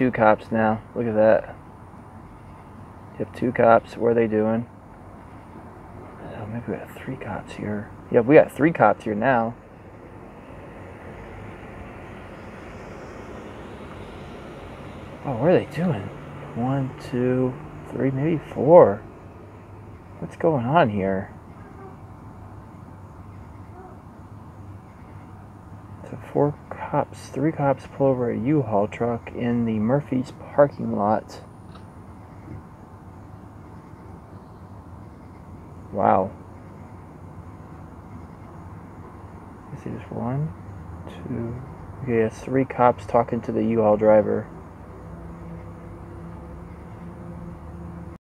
two cops now. Look at that. You have two cops. What are they doing? Oh, maybe we got three cops here. Yeah, we got three cops here now. Oh, what are they doing? One, two, three, maybe four. What's going on here? Four cops, three cops pull over a U-Haul truck in the Murphy's parking lot. Wow. Let's see, there's one, two. Okay, that's three cops talking to the U-Haul driver.